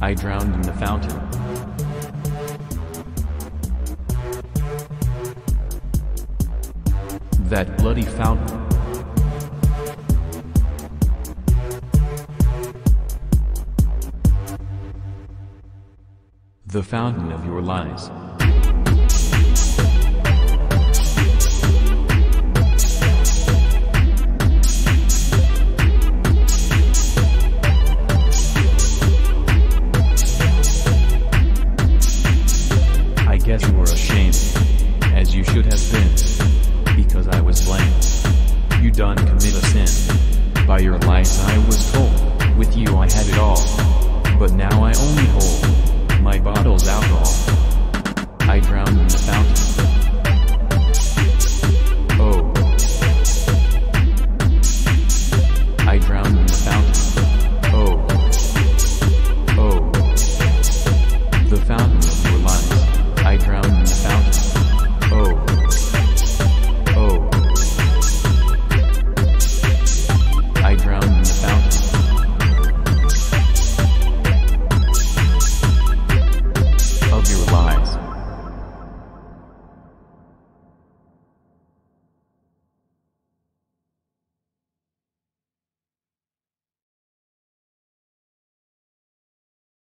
I drowned in the fountain. That bloody fountain. The fountain of your lies. Guess you were ashamed. As you should have been. Because I was blamed. You done commit a sin. By your lies I was told. With you I had it all. But now